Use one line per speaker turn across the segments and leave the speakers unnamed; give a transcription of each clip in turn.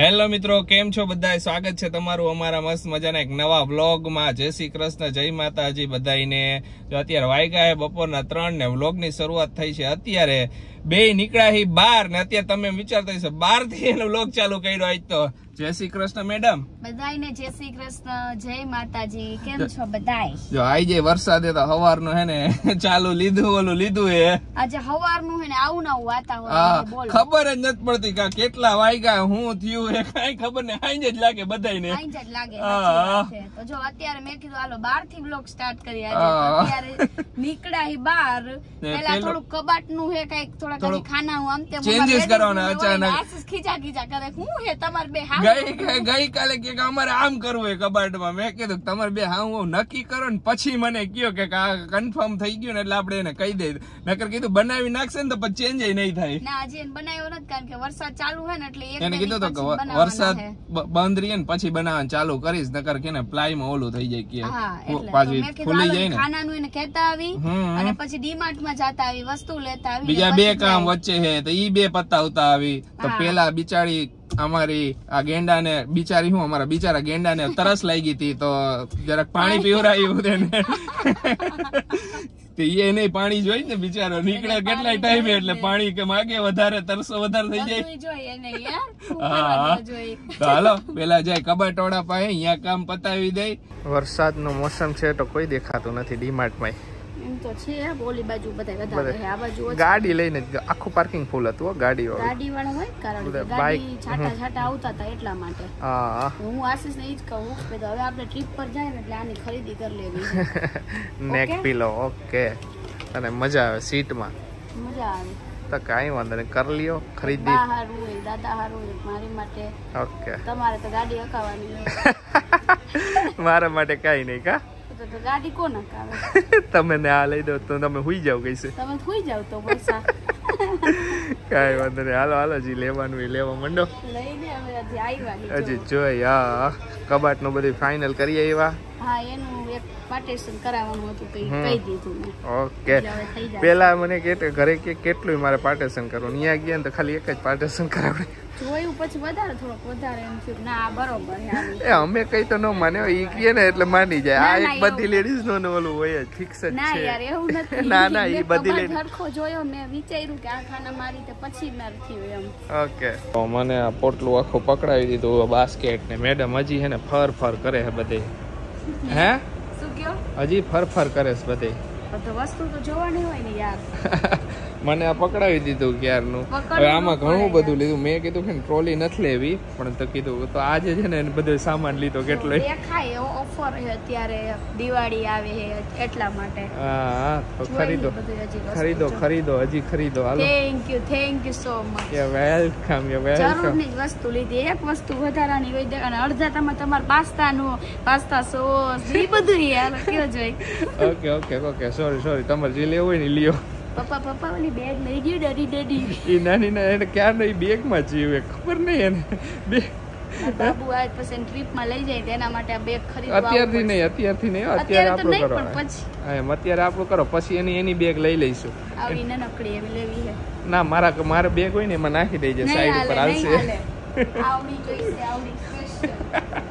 Hello મિત્રો, કેમ છો બધા સ્વાગત છે તમારું અમારા મસ્ત મજાના એક નવા વ્લોગમાં. જય શ્રી કૃષ્ણ, જય માતાજી બધાને જો અત્યારે વાયગા બપોરના ત્રણ ને વ્લોગની શરૂઆત થઈ છે. અત્યારે બે નીકળ્યા હી બાર ને અત્યારે તમે વિચારતા હશો બારથી એનો વ્લોગ ચાલુ કર્યો આજ તો. જય શ્રી કૃષ્ણ મેડમ
બધાને જય શ્રી કૃષ્ણ જય માતાજી. કેમ છો બધાય?
જો આજે વરસાદ તો હવારનું હે ને ચાલુ લીધું ઓલું લીધું હે.
આજે હવારનું હે ને આવું ના વાતાવરણ બોલો.
ખબર જ નથી પડતી કે કેટલા વાગ્યા હું થયું એ કઈ ખબર ને આઈ જ લાગે બધાને
આઈ જ લાગે
હા.
તો જો અત્યારે મેં કીધું હાલો બારથી બ્લોગ સ્ટાર્ટ કરી આજે અત્યારે નીકળ્યા હી બાર પેલા થોડું કબાટનું હે કંઈક થોડા ખાના હું આમ તેમ ચેન્જીસ
કરવાના અચાનક.
આશીષ ખીચા ખીચા કરે. હું હે તમારે બે હાવ?
ગઈ ગઈ- ગઈકાલે કે કે અમારે આમ કરવું એ કબાટમાં. મેં કીધું તમારે બે હા હું નક્કી કરો ને પછી મને કયો કે કન્ફર્મ થઈ ગયું ને એટલે આપણે એને કહી દઈએ નકર કીધું બનાવી નાખશે ને તો પછી ચેન્જ નહીં થાય.
ના હજી એને બનાવ્યો નથી કારણ કે વરસાદ ચાલુ હે ને એટલે
એને કીધું તો કે
પછી
વ-
બનાવવાના
વરસાદ બંધ રહીએ ને પછી બનાવવાનું ચાલુ કરીશ. નકર કે ને પ્લાયમાં ઓલું થઈ જાય કે
હા
પાછી
હાલો
જાય ને.
ખાનાનું એને કહેતા આવી અને પછી ડીમાર્ટમાં જતા આવી વસ્તુ લેતા આવી
બીજા બે કામ વચ્ચે છે તો ઈ બે પતાવતા આવી. તો
હા.
પેલા બિચારી અમારી આ ગેંડા ને બિચારી હું અમારા બિચારા ગેંડા ને તરસ લાગી હતી તો જરાક પાણી પીવરાયું તેને. એ નહીં પાણી જોઈ ને બિચારો નીકળે કેટલા ટાઈમે એટલે પાણી કે માગે વધારે તરસો વધારે થઈ જાય. હા. તો હાલો પેલા જાય કબાટોડા પાસે અહીંયા કામ પતાવી દે. વરસાદ નો મોસમ છે તો કોઈ દેખાતું નથી
ડીમાર્ટમાં તો છે ઓલી બાજુ બધા વધારે છે આ બાજુ
ગાડી લઈને આખું પાર્કિંગ ફૂલ હતું ગાડી
ગાડી વાળા હોય કારણ કે ગાડી છાટા છાટા આવતા હતા એટલા માટે.
હા.
હું આશીષ ને જ કહું કે હવે આપણે ટ્રીપ પર જાય ને એટલે આની ખરીદી કરી લેવી.
નેક પીલો ઓકે. અને મજા આવે સીટમાં.
મજા આવે.
તો કાઈ વાંધો નહીં કરી લ્યો ખરીદી.
હારું હોય દાદા હારું હોય મારી માટે.
ઓકે.
તમારે તો ગાડી હકાવવાની હોય.
મારા માટે કાંઈ નહીં કા?
તો તો ગાડી કોણ હકાવે
તમે ને આ લઈ દો તો તમે હુઈ જાવ કઈ છે
તમે સુઈ જાવ તો પૈસા.
કાંઈ વાંધો નહીં. હાલો હાલો જી લેવાનું એ લેવા માંડો.
લઈને હજી આવ્યા
હજી જોઈ હા કબાટનું બધું ફાઇનલ કરી આવ્યા.
હા એનું એક પાર્ટેશન કરાવવાનું હતું તો કહી દીધું
ઓકે.
એટલે હવે થઈ જાય.
પેલા મને કે ઘરે કે કેટલું મારે પાર્ટેશન કરવું ત્યાં ગયા ને તો ખાલી એક જ પાર્ટેશન કરાવડે.
જોયું પછી વધારે થોડોક વધારે એમ થયું. ના બરોબર
એ અમે કઈ તો ન માન્યો ઈ કે ને એટલે માની જાય. આ એક બધી લેડીઝ નો ને ઓલું હોય જ ફિક્સ જ
ના
છે.
યાર એવું નથી.
ના, ના, ઈ બધી lady-
જોયો મેં વિચાર્યું કે આ ખાના મારી તે પછી માર થયું એમ.
ઓકે. તો મને આ પોટલું આખું પકડાવી દીધું બાસ્કેટ ને. મેડમ હજી હે ને ફર ફર કરે હે બધે. હે?
શું કયો?
હજી ફર ફર કરે છે બધે.
તો વસ્તુ તો જોવાની હોય ને યાર.
મને આ પકડાવી દીધું ક્યારનું. હવે આમાં ઘણું બધું લીધું. મેં કીધું કે ટ્રોલી નથી લેવી પણ તો કીધું તો આજે છે ને બધો સામાન લીધો કેટલો.
દેખાય એવો ઓફર છે અત્યારે દિવાળી આવે છે એટલા માટે.
હા તો ખરીદો. ખરીદો ખરીદો હજી ખરીદો. હાલો.
Thank you thank you so much
you're welcome you're welcome
જરૂરની જ વસ્તુ લીધી. એક વસ્તુ વધારાની હોય અને અડધા તમે તમાર પાસ્તા નું પાસ્તા સોસ એ બધું યાર કયો જોઈ.
Okay okay okay sorry sorry તમારે જે લેવું હોય ને લ્યો.
પપ્પા પપ્પા ઓલી બેગ લઈ ગયું ડેડી ડેડી
એ નાની ના એને ક્યાં નહીં બેગમાં જીવે ખબર નહીં એને. બે
બાબુ આ પછી ટ્રીપમાં લઈ જાય તેના માટે આ બેગ ખરીદવા
અત્યારથી નહીં અત્યારથી નહીં અત્યારે આપણું કરો.
પછી.
એમ અત્યારે આપણું કરો પછી એની એની બેગ લઈ લઈશું.
આવડી નકડી એવી લેવી છે.
ના મારા મારા બેગ હોય ને એમાં નાખી દેજે સાઈડ ઉપર
હાલે. આવડી જોઈશે આવડી.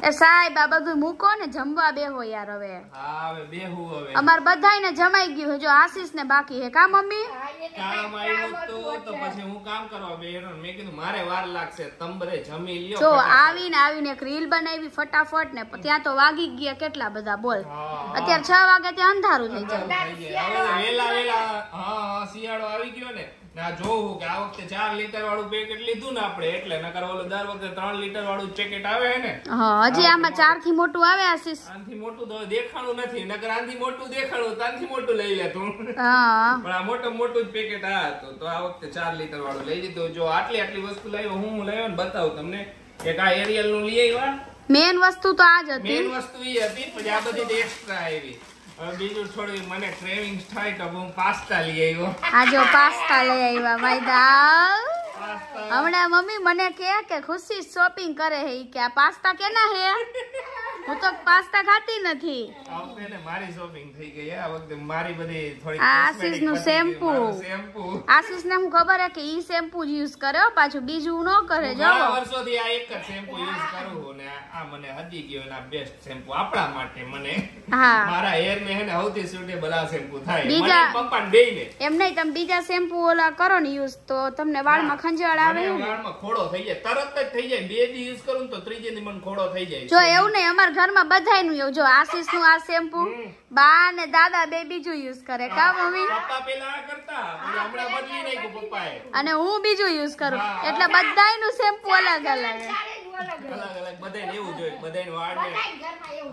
એ સાહેબ આ બધું મૂકો ને જમવા બેહો યાર હવે.
હા હવે બેહું હવે.
અમાર બધાયને જમાઈ ગયું હજુ જો આશીષ ને બાકી હે કા મમ્મી?
કામ આવ્યું હતું તો પછી હું કામ કરવા બેઠો મેં કીધું મારે વાર લાગશે. તમે બધે જમી લ્યો
જો આવીને આવીને એક રીલ બનાવી ફટાફટ ને ત્યાં તો વાગી ગયા કેટલા બધા બોલ. અત્યારે છ વાગે ત્યાં અંધારું થઈ જાય.
થઈ જાય. હવે વેલા વેલા હા હા શિયાળો આવી ગયો ને ને જોવું કે આ વખતે ચાર લીટર વાળું પેકેટ લીધું ને આપણે એટલે નકર ઓલું દર વખતે ત્રણ લીટર વાળું પેકેટ આવે ને?
હજી આમાં ચારથી મોટું આવે આશીષ.
આનથી મોટું તો દેખાણું નથી નકર આનથી મોટું દેખાણું તાનથી મોટું લઈ લે તું. પણ આ મોટું મોટું જ પેકેટ આ હતું તો આ વખતે ચાર લીટર વાળું લઈ લીધું. જો આટલી આટલી વસ્તુ લાવ્યો હું લાવ્યો ને બતાવું તમને. કે આ એરિયલનું લઈ આવ્યા.
મેન વસ્તુ તો આ જ હતી.
મેન વસ્તુ એ હતી પછી આ બધી એક્સ્ટ્રા આવી. બીજું થોડી મને ક્રેવિંગ થાય તો હું પાસ્તા લઈ આવ્યો.
આ જો પાસ્તા લઈ આવ્યા
ભાઈ
હમણાં મમ્મી મને કે ખુશી શોપિંગ કરે હે કે આ પાસ્તા કેના હે? હું તો પાસ્તા ખાતી નથી.
આ વખતે ને મારી શોપિંગ થઈ ગઈ આ વખતે મારી બધી થોડી
આ આશીષનું shampoo.
શેમ્પુ.
આશીષ ને હું ખબર હે કે ઈ શેમ્પુ જ યુઝ કરે પાછું બીજું ન કરે જો
વર્ષોથી આ એક જ શેમ્પુ યુઝ કરું ને આ મને હદી ગયો ને આ બેસ્ટ શેમ્પુ આપણા માટે મને.
હા.
મારા હેર ને હે ને સૌથી સુટેબલ આ શેમ્પુ થાય.
બીજા-
પપ્પા ને બેય ને.
એમ નહીં તમે બીજા શેમ્પુ ઓલા કરો ને યુઝ તો તમને વાળમાં ખંજવાળ આવે
વાળમાં ખોડો થઈ જાય તરત જ થઈ જાય. બે દી યુઝ કરું તો ત્રીજે દી મને ખોડો થઈ જાય.
જો એવું નહીં અમારા ઘરમાં બધાયનું એવું. જો આશીષનું આ શેમ્પુ બા ને દાદા બે બીજું યુઝ કરે. કા મમ્મી? અને હું બીજું યુઝ કરું. એટલે બધાયનું શેમ્પુ અલગ અલગ.
અલગ અલગ બધાને એવું જોઈએ બધાને વાળને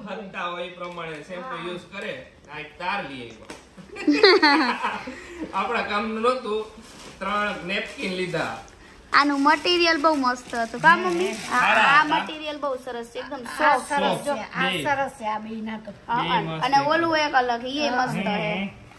હલતા હોય એ પ્રમાણે શેમ્પુ યુઝ કરે. આ એક તાર લઈ આવ્યો. આપણા કામ નહોતું. ત્રણ નેપકિન લીધા.
આનું મટીરિયલ બહુ મસ્ત હતું. કા મમ્મી? આ સરસ છે એકદમ સોફ્ટ
સરસ છે આ સરસ છે આ બેના તો.
અને ઓલું એક અલગ એ મસ્ત છે.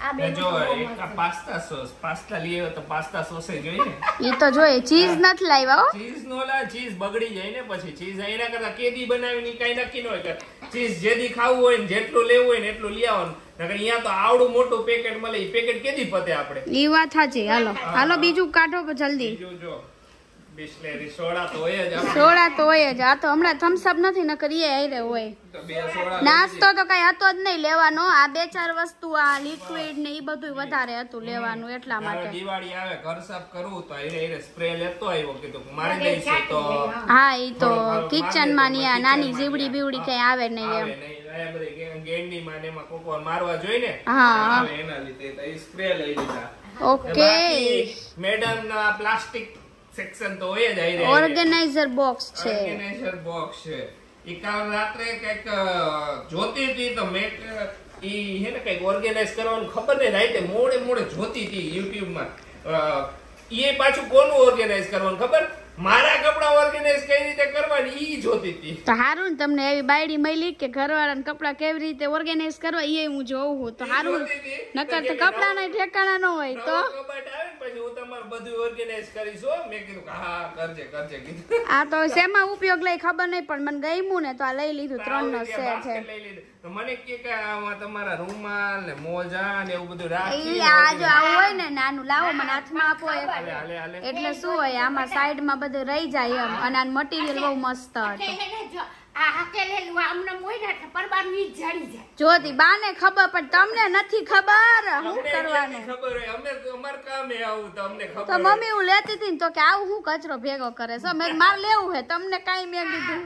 આ
ને
બેયનું
જો
તો બહુ
એક
મસ્ત
આ પાસ્તા સોસ. પાસ્તા લઈ તો પાસ્તા સોસે જોઈએ
ઈ તો જોઈએ ચીઝ નથી લાવ્યા
ચીઝ નો લા ચીઝ બગડી જાય ને પછી. ચીઝ એના કરતા કેદી બનાવીને કઈ નક્કી ન હોય ચીઝ જેદી ખાવું હોય ને જેટલું લેવું હોય ને એટલું લઈ આવવાનું. નકર અહીંયા તો આવડું મોટું પેકેટ મળે એ પેકેટ કેદી પતે આપણે?
ઈ વાત સાચી. હાલો. હાલો બીજું કાઢો જલ્દી.
બીજું જો. બિસ્લેરી સોડા તો હોય જ
સોડા તો હોય જ. આ તો હમણાં થમ્સઅપ નથી નકર ઈ હારે હોય. નાસ્તો તો કઈ હતો જ નહીં લેવાનો. આ બે ચાર વસ્તુ આ લિક્વિડ ને એ બધું વધારે હતું લેવાનું એટલા માટે.
દિવાળી આવે ઘર સાફ કરવું તો હીરે હીરે સ્પ્રે લેતો આવ્યો કીધું કે મારી તો
હા. એ તો કિચનમાં ની આ નાની જીવડી બીવડી કઈ આવે નહીં એમ.
ગેંડી માં ને કોક મારવા જોઈએ ને?
હા.
એના લીધે સ્પ્રે લઈ લીધા.
ઓકે.
મેડમ પ્લાસ્ટિક સેક્શન તો એ જ આઈ
ઓર્ગેનાઇઝર બોક્સ છે.
ઓર્ગેનાઇઝર બોક્સ છે. ઈ કાલ રાત્રે કંઈક જોતી હતી તો મેં ઈ હે ને કંઈક ઓર્ગેનાઇઝ કરવાનું ખબર નહીં રાઈતે મોડે મોડે જોતી હતી યુટ્યુબમાં એ પાછું કોનું ઓર્ગેનાઇઝ કરવાનું ખબર? મારા કપડા ઓર્ગેનાઇઝ કઈ રીતે કરવાની? ઈ જોતી હતી.
તો હારું ને તમને એવી બાયડી મળી કે ઘરવાળાને કપડા કેવી રીતે ઓર્ગેનાઇઝ કરવા એ હું જોઉં હું. તો હારું નકર તો કપડાના ઠેકાણા ન હોય તો.
કબાટ આવે ને પછી હું તમાર બધું ઓર્ગેનાઇઝ કરીશ હો. મેં કીધું કે હા કરજે કરજે કીધું.
આ તો શેમાં ઉપયોગ લઈ ખબર નહીં પણ મને ગમ્યું ને તો આ લઈ લીધું ત્રણ નો સેટ છે.
લઈ લીધું. તો મને કે કે આમાં તમારા રૂમાલ ને મોજા ને એવું બધું રાખી
ઈ આ જો આવું હોય ને નાનું લાવો મને હાથમાં આપો એક એટલે શું હોય આમાં સાઈડમાં બધું રહી જાય એમ અને આ મટીરિયલ બહુ મસ્ત હતું.
ને
જોતી બાને ખબર પણ તમને નથી ખબર શું કરવાનું?
તો અમાર કામે આવું તો અમને ખબર
તો
હોય.
મમ્મી હું લેતી હતી ને તો કે આવું હું કચરો ભેગો કરે છે? મેં મારે લેવું હે તમને કઈ મેં કીધું.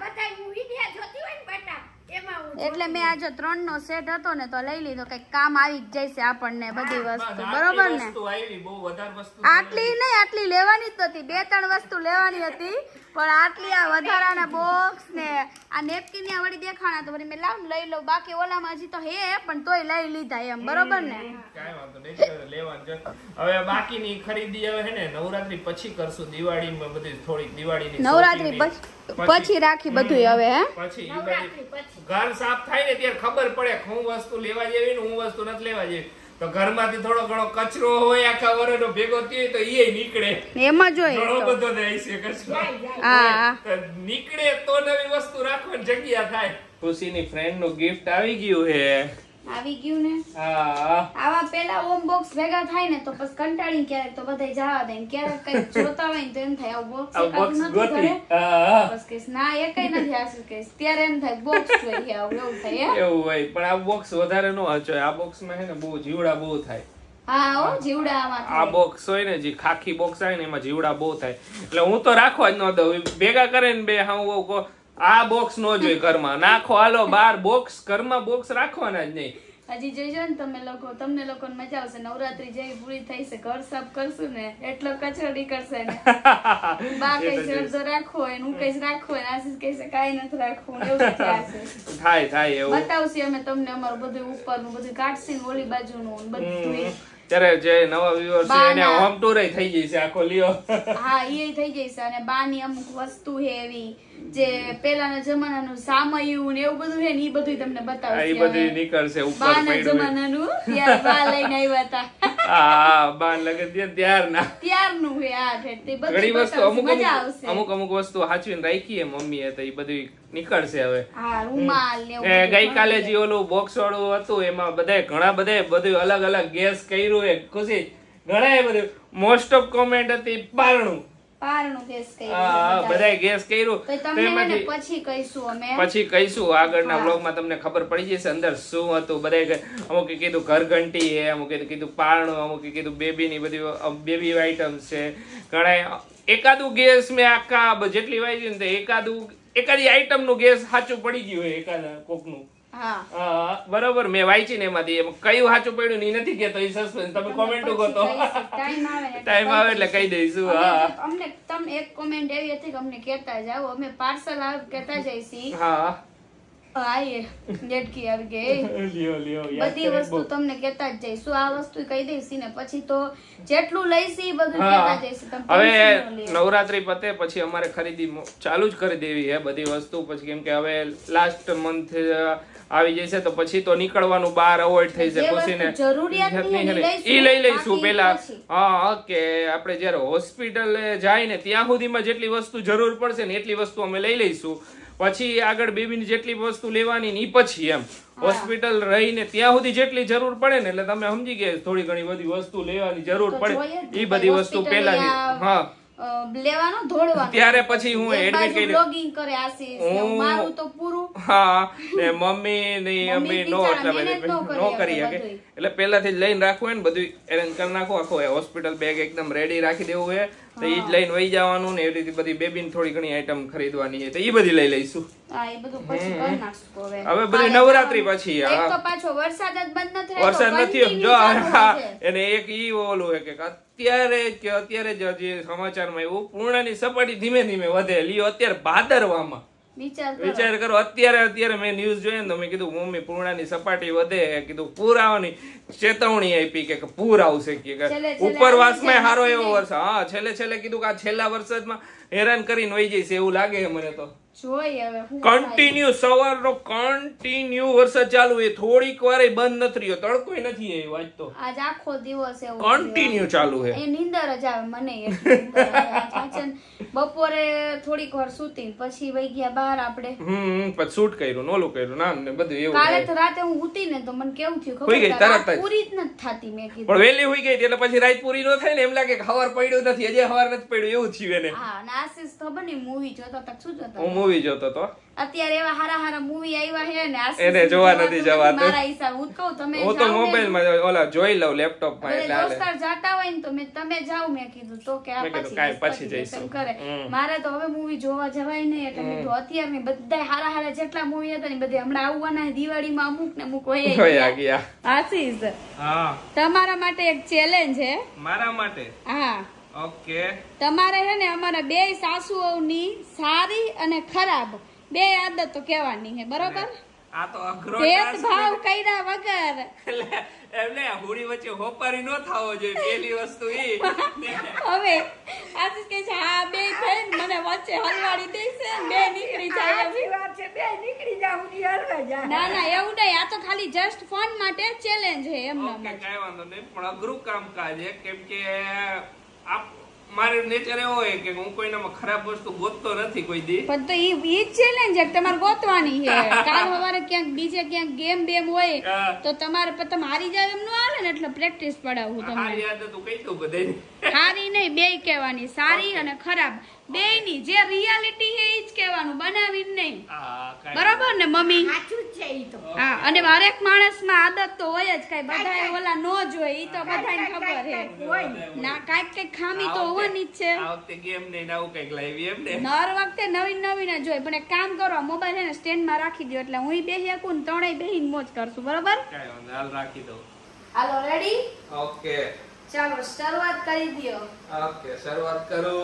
એટલે મેં આ જો ત્રણ નો સેટ હતો ને તો લઈ લીધો કઈ કામ આવી જ જશે આપણને બધી વસ્તુ
આટલી
બરોબર ને આટલી નહીં આટલી લેવાની જ નથી બે ત્રણ વસ્તુ લેવાની હતી પણ આટલી આ વધારાના બોક્સ ને આ નેપકિન ને વળી દેખાણા તો વળી મેં લાવ લઈ લઉં બાકી ઓલામાં હજી તો હે પણ તોય લઈ લીધા એમ બરોબર ને.
હવે બાકીની ખરીદી હવે હે ને નવરાત્રી પછી કરશું દિવાળીમાં બધી થોડીક દિવાળીની
નવરાત્રી પછી. પછી રાખી બધું હવે હે?
પછી ઈ
નવરાત્રી
બધી
પછી.
ઘર સાફ થાય ને ત્યારે ખબર પડે હું વસ્તુ લેવા જેવી ને હું વસ્તુ નથી લેવા જેવી. તો ઘરમાંથી થોડો ઘણો કચરો હોય આખા વરનો ભેગો થયો હોય તો એ નીકળે.
એમાં જોઈએ
ઘણો બધો જાય છે કચરો.
હા
નીકળે તો નવી વસ્તુ રાખવાની જગ્યા થાય. ખુશીની ફ્રેન્ડનું ગિફ્ટ આવી ગયું છે.
આવી ગયું ને? આવા પેલા ઓમ બોક્સ ભેગા થાય ને તો પછી કંટાળી ક્યારેક તો બધા જવા દે ક્યારેક કઈ જોતા હોય ને તો એમ થાય આવું બોક્સ એકાદું નથી ઘરે? બસ ના એ કઈ નથી આશુ કહીશ ત્યારે એમ થાય બોક્સ જોઈએ આવું એવું થાય
એવું હોય પણ આ બોક્સ વધારે નો હચોય આ બોક્સમાં હે ને બહુ જીવડા બહુ થાય.
હા જીવડા
આ બોક્સ હોય ને જે ખાખી બોક્સ આવે ને એમાં જીવડા બહુ થાય. એટલે હું તો રાખવા જ ન દઉં. ભેગા કરે ને બે હા આ બોક્સ નો જોઈ ઘરમાં. નાખો હાલો બાર બોક્સ ઘરમાં બોક્સ રાખવાના જ નહીં.
હજી જોઈજો ને તમે લોકો તમને લોકોને મજા આવશે. નવરાત્રી જેવી પૂરી થઈ છે ઘર સાફ કરશું ને એટલો કચરો નીકળશે ને. બા કઈ શરતો હોય ને હું કઈ હોય ને આશીષ છે કાંઈ નથી રાખવું એવું
થાય થાય એવું.
બતાવશે અમે તમને અમારું બધું ઉપરનું બધું કાઢશે ને ઓલી બાજુનું નું બધું.
ત્યારે જે નવા વ્યુઅર છે એને હોમ ટૂર થઈ જશે આખો લ્યો.
હા એ થઈ જશે અને બાની અમુક વસ્તુ હે એવી. જે પેલાના જમાનાનું સામયું ને એવું બધું હે ને એ બધું તમને
બતાવશે એ બધું નીકળશે ઉપર પડ્યું
જમાનાનું ત્યારે બા લઈને આવ્યા હતા.
હા બા લગન ત્યાં ત્યારના.
ત્યારનું હે આ. તે બધું
ઘણી વસ્તુ અમુક અમુક અમુક અમુક વસ્તુ સાચવીને રાખી મમ્મીએ તો એ બધું નીકળશે હવે.
હા રૂમાલ ને
ગઈકાલે જે ઓલું બોક્સ વાળું હતું એમાં બધાય ઘણા બધાય બધું અલગ અલગ ગેસ કર્યું એ ખુશી? ઘણા બધું મોસ્ટ ઓફ કોમેન્ટ હતી પારણું
પારણું કેસ કર્યું.
બધાય ગેસ કર્યું.
તો
તો
તમને હે ને
એમાંથી
પછી કહીશું અમે
પછી કહીશું. આગળના બ્લોગમાં તમને ખબર પડી જશે અંદર શું હતું. બધાય અમુકે કીધું ઘરઘંટી છે અમુક કીધું પારણું અમુક કીધું બેબીની બધી બેબી આઈટમ્સ છે. ઘણા એકાદું ગેસ મેં આખા જેટલી વાંચી ને એકાદુ એકાદું એકાદી આઈટમનું ગેસ સાચું પડી ગયું હોય એકાદા કોકનું.
હા
હા, બરોબર મેં વાંચી ને એમાંથી. એમાં કયું સાચું પડ્યું ને નથી કેતો ઈ સસ્પેન્સ. તમે કોમેન્ટ ઉગો
તો. ટાઈમ આવે ને
ટાઈમ આવે એટલે કહી દઈશું હા.
અમને તમે એક કોમેન્ટ એવી હતી કે અમને કહેતા જાઓ. અમે પાર્સલ આવ કહેતા જઈશી.
હા.
આઈએ નેટકી આવી ગઈ
લ્યો લ્યો
બધી વસ્તુ તમને કહેતા જ જઈશ આ વસ્તુ કહી દઈશી ને પછી તો જેટલું લઈશી બધું કહેતા જઈશ. તમે
હવે નવરાત્રી પતે પછી અમારે ખરીદી ચાલુ જ કરી દેવી હે બધી વસ્તુ. પછી કેમ કે હવે લાસ્ટ મંથ આવી જશે તો પછી તો નીકળવાનું બહાર અવોઇડ થઈ જશે ખુશીને ને, ઈ લઈ લઈશું પેલા. હા કે આપણે જ્યારે હોસ્પિટલે જાય ને ત્યાં સુધીમાં જેટલી વસ્તુ જરૂર પડશે ને એટલી વસ્તુ અમે લઈ લઈશું. પછી આગળ બેબીની જેટલી વસ્તુ લેવાની ને પછી એમ. હોસ્પિટલ રહીને ત્યાં સુધી જેટલી જરૂર પડે ને એટલે તમે સમજી ગયા થોડી ઘણી બધી વસ્તુ લેવાની જરૂર પડે. એ બધી વસ્તુ
હોસ્પિટલે
હા. ત્યારે પછી હું
એડમિટ
કરી-
blogging કરે આશીષ
હું-
મારું તો પૂરું.
હા ને મમ્મી ની અમે નો એટલે
નો
કરી
શકે.
એટલે પહેલાથી જ લઈને રાખવું હોય ને બધું એરેન્જ કરી નાખો. આખો હોસ્પિટલ બેગ એકદમ રેડી રાખી દેવું હોય. તો ઈ જ લઈને વહી જવાનું ને એવી રીતે બધી બેબી થોડી ઘણી આઈટમ ખરીદવાની છે. તો ઈ બધી લઈ લઈશું.
એ હવે.
બધી નવરાત્રી પછી.
વરસાદ નથી
જો. એને એક ઈ ઓલું કે અત્યારે કે અત્યારે જ જે સમાચારમાં એવું પૂર્ણની સપાટી ધીમે ધીમે વધે. લ્યો અત્યારે ભાદરવામાં.
વિચાર કરો.
અત્યારે અત્યારે મેં ન્યૂઝ જોયે ને તો મેં કીધું મમ્મી પૂર્ણાની સપાટી વધે. કીધું પૂર આવવાની ચેતવણી આપી કે પૂર આવશે કે ઉપરવાસમાં સારો એવો વરસાદ. હા છેલ્લે છેલ્લે કીધું કે આ છેલ્લા વરસાદમાં હેરાન કરીને વહી જઈશ એવું લાગે મને તો. કન્ટિન્યુ સવારનો કન્ટિન્યુ વરસાદ ચાલુ એ થોડીક વારે બંધ નથી રહ્યો. તડકો નથી એ વાત તો.
આજ આખો દિવસ એવો
કન્ટિન્યુ ચાલુ છે
એ નીંદર જ આવે મને. આજ બપોરે થોડીક વાર સૂતી પછી વહી ગયા બહાર આપણે
હમ પછી શૂટ કર્યું નોલું કર્યું. નામ ને બધું એવું
કાલે તો રાતે હું ઉતી ને તો મને કેવું થયું
ગઈ
ખબર છે?
તરત
પૂરી જ નથી થાતી મેં કીધું.
પણ વહેલી હોઈ ગઈ એટલે પછી રાત પૂરી ન થાય ને એમ લાગે કે હવાર પડ્યું નથી. હજી હવાર નથી પડ્યું એવું થયું એને.
હા અને આશીષ ખબર ને મૂવી જોતા તક શું જોતો?
મૂવી જોતો તો
અત્યારે એવા હારા હારા મૂવી આવ્યા છે ને
એને જોવા નથી જવાતું.
મારા હિસાબ હું કહું તમે
હું તો મોબાઈલમાં ઓલા જોઈ લઉં
લેપટોપમાં
એટલે
દોસ્તાર જાતા હોય ને તો મેં તમે જાવ મેં કીધું તો કે આ પછી
કાઈ પછી
જઈશું. કરે. મારે તો હવે મૂવી જોવા જવાય નહીં એટલે મે તો અત્યારે મે બધા હારા હારા જેટલા મૂવી હતા ને બધે હમણાં આવવાના દિવાળી માં અમુક ને અમુક હોય
જોયા ગયા.
આશીષ
હા
તમારા માટે એક ચેલેન્જ છે.
મારા માટે?
હા.
ઓકે.
તમારે છે ને અમારા બે સાસુઓની સારી અને ખરાબ બે આદતો કહેવાની છે બરોબર?
આ તો અઘરો
ભેદભાવ કર્યા વગર.
એટલે એમને હોળી વચ્ચે હોપારી નો થાવો જોઈએ પહેલી વસ્તુ ઈ.
હવે આશીષ કે છે હા બે બેન મને વચ્ચે હલવાડી દેશે છે બે નીકળી જાય એમ. ના ના એવું નહીં આ તો ખાલી જસ્ટ ફન માટે ચેલેન્જ છે એમ
ઓકે કાઈ વાંધો નહીં પણ અઘરું કામકાજ છે કેમ કે મારે નેચર એવો હોય કે હું કોઈનામાં ખરાબ વસ્તુ ગોતતો નથી કોઈ દી.
પણ તો ઈ ઈ ચેલેન્જ છે કે તમારે ગોતવાની છે. કાલ સવારે ક્યાંક બીજે ક્યાંક ગેમ બેમ હોય તો તમારે પણ તમે હારી જાવ એમ ન આવે ને એટલે પ્રેક્ટિસ પડાવું તમને.
હારી યાદ તો કહી દઉં બધાને
સારી નહીં બે કહેવાની સારી અને ખરાબ બે ની જે રિયાલિટી છે એ જ કહેવાનું બનાવી નહીં. બરોબર ને મમ્મી?
સાચું જ છે ઈ તો.
હા અને હરેક માણસમાં આદત તો હોય જ કઈ બધા ઓલા નો જોઈ ઈ તો બધાને ખબર છે.
ના
કાંઈક કંઈક ખામી તો હોવાની જ છે.
નર વખતે ગેમ ને આવું કંઈક લાવી એમ ને?
દર વખતે નવીન નવીન જ હોય પણ એક કામ કરો મોબાઈલ છે ને સ્ટેન્ડમાં રાખી દો એટલે હું બેસી શકું ને ત્રણેય બેહીને મોજ કરશું બરોબર?
હાલો
રેડી
ઓકે.
ચાલો શરૂઆત કરી દો
ઓકે શરૂઆત કરો.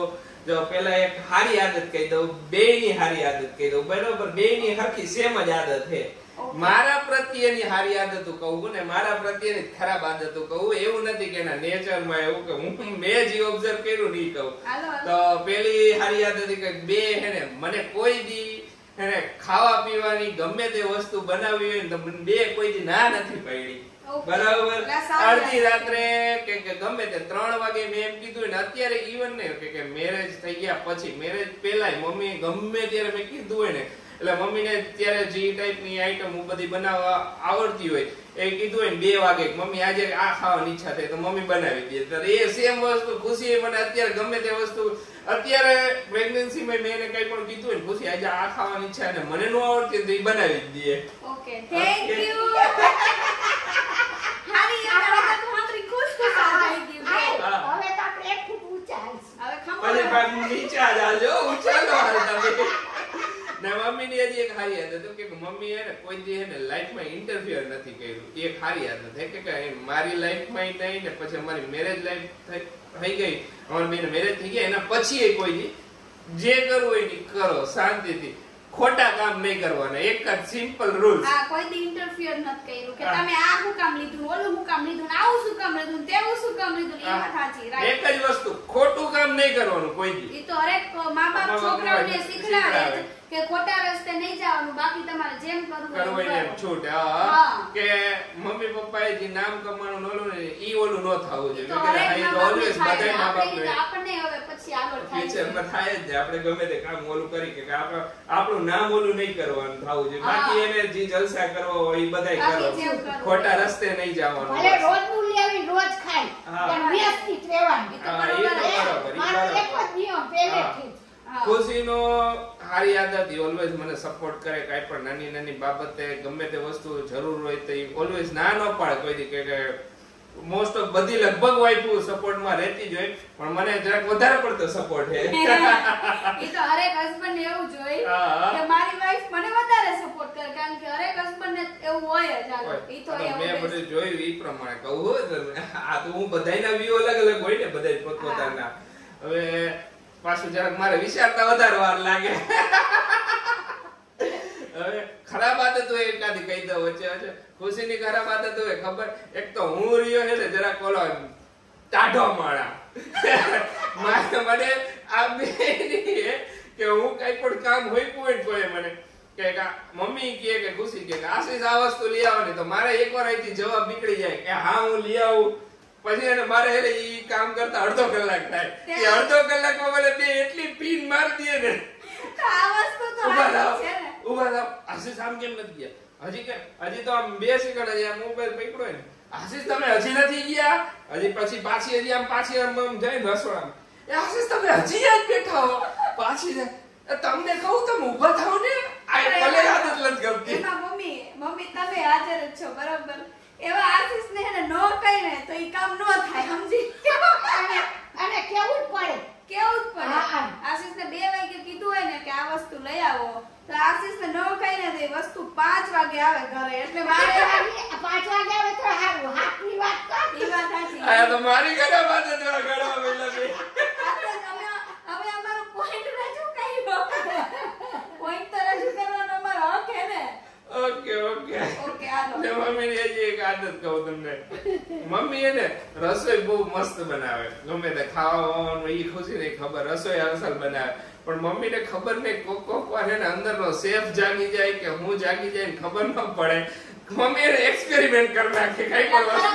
જો પહેલા એક હારી આદત કહી દઉં બે ની હારી આદત કહી દઉં. બરોબર બે ની હરખી સેમ જ આદત છે. મારા પ્રત્યેની હારી આદતો કહું ને મારા પ્રત્યેની ખરાબ આદતો કહું એવું નથી કે એના નેચરમાં એવું કે હું મેં જે ઓબ્ઝર્વ કર્યું નહીં કહું. તો પેલી હારી આદત કે બે હે ને મને કોઈ દી હે ને ખાવા પીવાની ગમે તે વસ્તુ બનાવી હોય ને બે કોઈ દી ના નથી પડી. બરાબર. અડધી રાત્રે કે કે ગમે તે ત્રણ વાગે મેં એમ કીધું ને અત્યારે ઈવન ને કે કે મેરેજ થઈ ગયા પછી મેરેજ પહેલા મમ્મી ગમે ત્યારે મેં કીધું હોય ને એટલે મમ્મીને ત્યારે જે ટાઈપની આઈટમ બધી બનાવવા આવડતી હોય એ કીધું હોય ને બે વાગે મમ્મી આજે આ ખાવાની ઈચ્છા થાય તો મમ્મી બનાવી દે ત્યારે એ સેમ વસ્તુ ખુશી મને અત્યારે ગમે તે વસ્તુ. અત્યારે પ્રેગ્નન્સીમાં મેં એને કઈ પણ કીધું હોય ને ખુશી આજે આ ખાવાની ઈચ્છા અને ને મને નો આવડતી તો એ બનાવી જ દે
ઓકે થેન્ક યુ હારી, આ તો હું ખુશ ખુશ આવી
ગયું
હવે તો આપણે એક ફૂટ ઊંચા.
હવે.
પાછું નીચે જ આવજો ઉછાલો હાલ તમે ને મમ્મીની યાદ હતી કે મમ્મી એને કોઈ દી એને લાઈફમાં ઇન્ટરફિયર નથી કર્યું. એ ખારી યાદ હતી. કે કે મારી લાઈફમાં નહીં ને પછી અમારી મેરેજ લાઈફ થઈ ગઈ. અમારી બેન મેરેજ થઈ ગયા. એના પછી એ કોઈ દી જે કરવું એ કરો શાંતિથી. ખોટા કામ નહીં કરવાના. એક જ સિમ્પલ રૂલ
આ કોઈ દી ઇન્ટરફિયર નથી કર્યું કે તમે આ હું કામ લીધું ઓલું શું કામ લીધું આવું શું કામ લીધું તેવું શું કામ લીધું એ વાત સાચી રાઈટ
એક જ વસ્તુ ખોટું કામ નહીં કરવાનું કોઈ દી.
એ તો હરેક મા બાપ છોકરાઓને
શીખડાવે.
કે ખોટા રસ્તે નહીં જવાનું બાકી તમારે જેમ કરવું
કરવું એમ છૂટ હા. કે મમ્મી પપ્પાએ જે નામ કમાવાનું ઓલું ને ઈ ઓલું ન થવું જોઈએ.
તો
કીધું, હા,
મા
તો
આપણને હવે પછી આગળ થાય છે.
ફ્યુચરમાં થાય જ આપણે ગમે તે કામ ઓલું કરી કે આપણે નામ ઓલું નહીં કરવાનું થવું જોઈએ. બાકી એને જે જલસા કરવા હોય ઈ બધાય કરો ખોટા રસ્તે નહીં જવાનું.
ભલે
રોજ
રોજનું લેવી રોજ ખાય પણ વ્યવસ્થિત રહેવાનું.
એ તો બરોબર
મારો એક જ નિયમ પહેલેથી
ખુશીનો હારી આદત ઓલવેઝ મને સપોર્ટ કરે કાંઈ પણ નાની નાની બાબતે ગમે તે વસ્તુ જરૂર હોય તો ઓલવેઝ ના ન પાડે કોઈ દી કે- મોસ્ટ ઓફ બધી લગભગ વાઈફો સપોર્ટમાં રહેતી જ હોય પણ મને જરાક વધારે પડતો સપોર્ટ છે
એ તો હરેક હસબન્ડ એવું
જોઈ
કે મારી wife મને વધારે સપોર્ટ કરે કારણ કે હરેક હસબન્ડ ને એવું હોય જ આ તો
મેં બધું જોયું એ પ્રમાણે. કહું આ તો હું બધાયના વ્યૂ અલગ અલગ હોય ને બધાય પોતપોતાના. હવે પાછું જરાક મારે વિચારતા વધારે વાર લાગે. ખરાબ આદત હોય એકાદી કહી દઉં વચ્ચે વચ્ચે. ખુશીની ખરાબ આદત હોય, ખબર? એક તો હું રહ્યો છે ને, જરાક ઓલો ટાઢો માળા. મને આ બે કે હું કઈ પણ કામ હોય પોઈન્ટ હોય મને. કે મમ્મી કે, ખુશી કે, આશીષ આ વસ્તુ લઈ આવો ને. તો મારે એકવાર અહીંથી જવાબ નીકળી જાય કે, હા, હું લઈ આવું. પછી એને મારે ઈ કામ કરતા અડધો કલાક થાય. એ અડધો કલાકમાં મને બે એટલી પીન મારી દે ને.
આ વસ્તુ તો ઊભા
થાવ ઊભા થાવ આશીષ આમ કેમ નથી ગયા? હજી કે હજી તો આમ બે સેકન્ડ હજી આમ મોબાઈલ પકડો ને. આશીષ તમે હજી નથી ગયા? હજી પછી પાછી હજી આમ પાછી આમ આમ જાય રસોડામાં એ આશીષ તમે હજી જ બેઠા હો. પાછી તમને કહું તમે ઊભા થાવ ને. આ ભલે આદત નથી ગમતી.
મમ્મી મમ્મી તમે હાજર જ છો બરાબર? એવા આશીષ ને એને નો કહી ને તો ઈ કામ નો થાય સમજી?
અને અને કેવું જ પડે.
કેવું જ પડે. આશીષ ને બે વાગે કીધું હોય ને કે આ વસ્તુ લઈ આવો તો આશીષ ને નો કહી ને તો એ વસ્તુ પાંચ વાગે આવે ઘરે એટલે
પાંચ
મારે
વાગે પાંચ વાગે આવે તો સારું. હાથની વાત કર
એ વાત સાચી.
આ તો મારી ઘરે વાત જ ઘરે પેલા બે.
હવે અમારો પોઈન્ટ રજૂ કર્યો પોઈન્ટ તો રજૂ કરવાનો અમારો હક હે ને
ઓકે ઓકે
ઓકે હાલો
ને મમ્મીની હજી એક આદત કહું તમને. મમ્મી એને રસોઈ બહુ મસ્ત બનાવે. ગમે તે ખાવાનું એ ખુશી નહીં ખબર રસોઈ અસલ બનાવે. પણ મમ્મીને ખબર નહીં કોક કોક વાર એને અંદરનો સેફ જાગી જાય કે હું જાગી જાય ખબર ન પડે. મમ્મી એને એક્સપેરિમેન્ટ કરી નાખે કઈ પણ વસ્તુ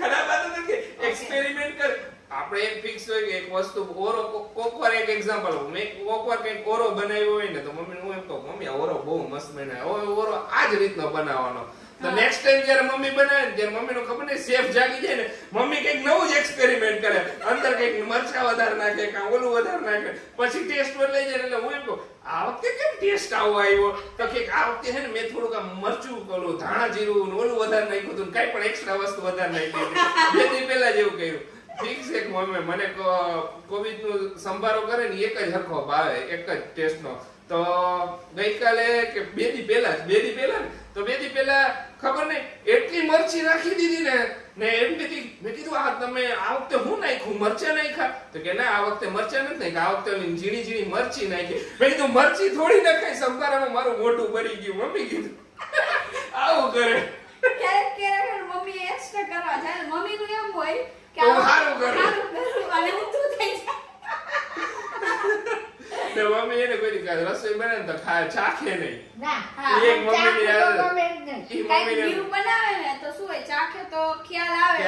ખરાબ વાત નથી એક્સપેરિમેન્ટ કર. આપણે એક ફિક્સ હોય કે એક વસ્તુ ઓરો કોક- કોક વાર એક એક્ઝામ્પલ મેં કોક વાર કંઈક ઓરો બનાવ્યો હોય ને તો મમ્મી હું એમ કહું મમ્મી ઓરો બહુ મસ્ત બનાવ્યો ઓરો આ જ રીતનો બનાવવાનો. તો નેક્સ્ટ ટાઈમ જ્યારે મમ્મી બનાવે ને ત્યારે મમ્મીનો ખબર નહીં સેફ જાગી જાય ને, મમ્મી કંઈક નવું જ એક્સપેરિમેન્ટ કરે. અંદર કંઈક મરચા વધારે નાખે કાં ઓલું વધારે નાખે. પછી ટેસ્ટ બદલાઈ જાય એટલે હું એમ કહું, આ વખતે કેમ ટેસ્ટ આવો આવ્યો? તો કે આ વખતે હે ને મેં થોડુંક આ મરચું ઓલું, ધાણા જીરું ને ઓલું વધારે નાખ્યું હતું કઈ પણ એક્સ્ટ્રા વસ્તુ વધારે નાખી બે દી પહેલા જેવું કહ્યું ઠીક એક મમ્મી મને કોવિડનું સંભારો કરે ને એક જ હરખો ભાવે, એક જ ટેસ્ટ નો. તો ગઈકાલે કે બે દી પહેલા બે દી પહેલા તો બે દી પહેલા ખબર નહીં એટલી મરચી નાખી દીધી ને ને એમ કીધી મેં કીધું આ તમે આ વખતે હું નાખ્યું? મરચા નાખ્યા? તો કે ના આ વખતે મરચા નથી નાખ્યા આ વખતે ઝીણી ઝીણી મરચી નાખી. મેં કીધું મરચી થોડી નખાય સંભારામાં મારું મોઢું ભરી ગયું. મમ્મી કીધું આવું કરે.
ક્યારેક ક્યારેક મમ્મી એક્સ્ટ્રા કરવા જાય મમ્મી નું એમ હોય કે
સારું કરું
અને ઊંધું થઈ જાય.
ને મમ્મી એને કોઈ દી રસોઈ બને તો ખાય ચાખે નહીં. મમ્મી એક મમ્મીની
ચાખવું તો
આદત.
ગમે જ નહીં.
ઈ
કાંઈક
મમ્મીને
બીરું બનાવે ને તો શું હોય ચાખે તો ખ્યાલ આવે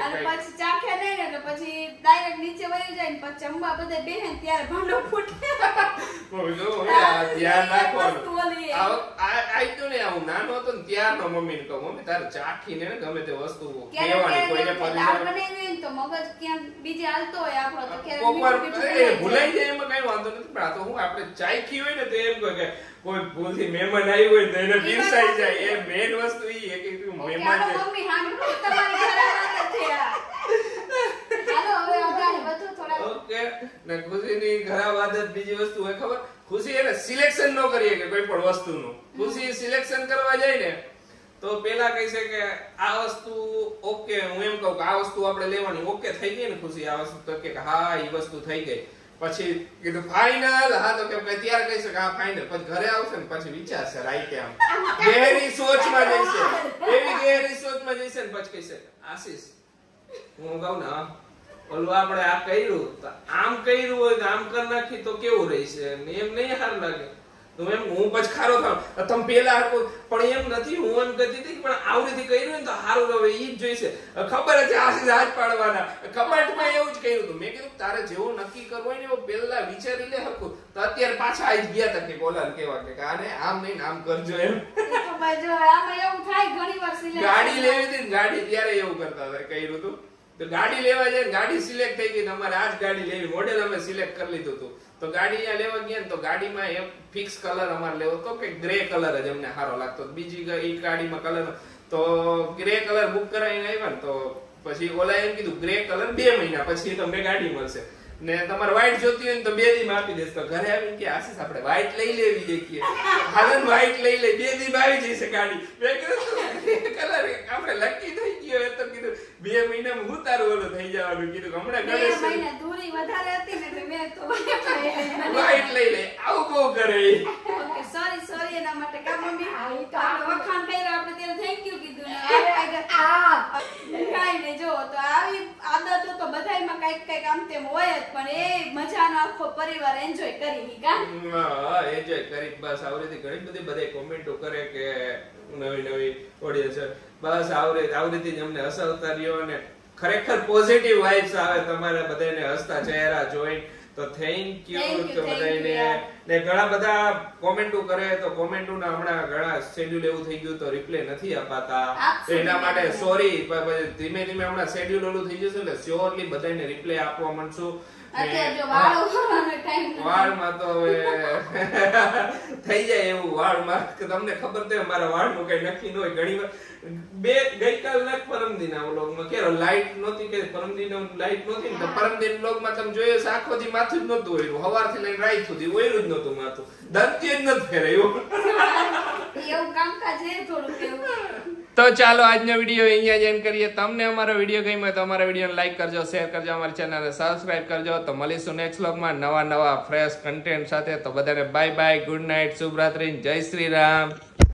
અને પછી ચાખે નહીં ને તો પછી ડાયરેક્ટ નીચે વહી જાય ને પછી જમવા બધે બેહે ને ત્યારે ભાંડો ફૂટે
મમ્મી મમ્મી ધ્યાન રાખવાનું ને આવું નાનો હતો ને ત્યારનો મમ્મીને કહું મમ્મી તારે ચાખીને ને ગમે તે વસ્તુ કહેવાની કોઈને પરિણામ
ને તો મગજ ક્યાં બીજે હાલતો હોય આપણો તો
ભૂલાઈ
જાય.
એમાં કઈ વાંધો નથી પણ આ તો હું આપણે ચાખી હોય ને તો એમ કહે કોઈ ભૂલથી મહેમાન આવ્યું હોય તો એને પીરસાઈ જાય. એ મેન વસ્તુ ઈ એક
એક
મહેમાન છે.
મમ્મી, સાંભળો, તમારી ઘરે વાત છે. હાલો, હવે આગળ વધો થોડા.
ઓકે. ને ખુશીની ઘરે વાત બીજી વસ્તુ હોય ખબર? ખુશી એને સિલેક્શન ન કરીએ કે કોઈ પણ વસ્તુનું. ખુશી સિલેક્શન કરવા જાય ને તો પેલા કહી છે કે આ વસ્તુ ઓકે હું એમ કહું કે આ વસ્તુ આપણે લેવાની. ઓકે થઈ ગઈ ને ખુશી? આ વસ્તુ તો કે હા એ વસ્તુ થઈ ગઈ. પછી કીધું ફાઇનલ હા તો કે ત્યારે કહી શકે ફાઇનલ પછી ઘરે આવશે ને પછી વિચારશે રાઈતે આમ ગહેરી સોચમાં જઈશે. એવી ગહેરી સોચમાં જઈશે ને પછી કહેશે આશીષ હું કહું ને ઓલું આપણે આ કર્યું તો આમ કર્યું હોય તો આમ કરી નાખી તો કેવું રહેશે? એમ નહીં સારું લાગે. તો એમ હું પછી ખારો થાવ તમે પેલા હરખું પણ એમ નથી હું એમ કહેતી હતી પણ આવી રીતે કર્યું ને તો સારું હવે એ જ જોઈશે. ખબર છે આ હાથ પાડવાના. કમેન્ટમાં એવું જ કહ્યું હતું. મેં કીધું તારે જેવું નક્કી કરવું હોય ને એવું પહેલા વિચારી લે હકું. તો અત્યારે પાછા આવી ગયા તા કે બોલા કેવા કે આને આમ નહીં આમ કરજો એમ. ગાડી લેવી હતી ગાડી ત્યારે એવું કરતા હતા કર્યું હતું. તો ગાડી લેવા જાય ગાડી સિલેક્ટ થઈ ગઈ તમારે આ જ ગાડી લેવી. મોડેલ અમે સિલેક્ટ કરી લીધું હતું. તો ગાડી અહીંયા લેવા ગયા તો ગાડીમાં એક ફિક્સ કલર અમારે લેવો તો કે ગ્રે કલર જ અમને સારો લાગતો. બીજી એ ગાડીમાં કલર તો ગ્રે કલર બુક કરાવીને આવ્યા ને તો પછી ઓલા એમ કીધું ગ્રે કલર બે મહિના પછી તમને ગાડી મળશે. ને તમારે વ્હાઈટ જોતી હોય ને તો બે દી આપી દેશે. તો ઘરે આવીને કે, આશીષ, આપણે વ્હાઈટ લઈ લેવી દેખીએ હાલન વ્હાઈટ લઈ લે બે દી આવી જશે ગાડી. મેં કીધું કલર આપણે લકી થઈ ગયો. બે મહિનામાં હું તારું ઓલું થઈ જવાનું. કીધું હમણાં
બે
ગણેશ
મહિના દૂરી વધારે હતી ને એટલે મેં તો ઓકે,
લઈ લે આવું બહુ કરે. ઈ.
sorry, sorry એના માટે કા મમ્મી?
હા, ઈ તો
આપણે
આપણે-
વખાણ કર્યા, આપણે ત્યારે thank you કીધું ને. હવે આગળ
આ
કાંઈ નહીં, જો તો આવી આદતો તો બધાયમાં કંઈક કંઈક આમ તેમ હોય જ પણ એ મજાનો આખો પરિવાર એન્જોય કરી કા?
હા એન્જોય કરી. બસ આવી ઘણી બધી બધાય કોમેન્ટો કરે કે નવી નવી ઓડિયન્સ બસ આવરે આવી રીતે જ અમને હસાવતા રહ્યો અને ખરેખર પોઝિટિવ વાઇબ્સ આવે. તમારા બધાને હસતા ચહેરા જોઈને. તો થેન્ક યુ તો બધાને. ને ઘણા બધા કોમેન્ટો કરે તો કોમેન્ટોના હમણાં ઘણા શેડ્યુલ એવું થઈ ગયું તો રિપ્લે નથી અપાતા. એના માટે. સોરી ધીમે ધીમે હમણાં શેડ્યુલ ઓલું થઈ જશે એટલે શ્યોરલી બધાને રિપ્લે આપવા માંડશું ને-. વાળમાં તો હવે થઈ જાય એવું વાળમાં. કે તમને ખબર તો મારા વાળનું કઈ નક્કી ન હોય. ઘણી વાર બે ગઈકાલ ના પરમદિના વ્લોગમાં. કે લાઈટ નહોતી કે પરમદિના લાઈટ નહોતી ને તો પરમદિન વ્લોગમાં તમે જોયો હશે આખો દી માથું જ નહોતું ઓયરું. સવારથી લઈને રાત સુધી ઓયરું જ નહોતું માથું. દંતી જ નથી ફેરાયું.
એવું કામકાજ છે થોડું એવું.
તો ચાલો આજનો વીડિયો અહીંયા જ એન્ડ કરીએ. તમને અમારો વીડિયો ગમ્યો હોય તો અમારા વિડીયોને લાઈક કરજો શેર કરજો અમારી ચેનલને સબસ્ક્રાઇબ કરજો. તો મળીશું નેક્સ્ટ વ્લોગમાં નવા નવા ફ્રેશ કન્ટેન્ટ સાથે. તો બધાને બાય બાય ગુડ નાઇટ શુભરાત્રી જય શ્રી રામ.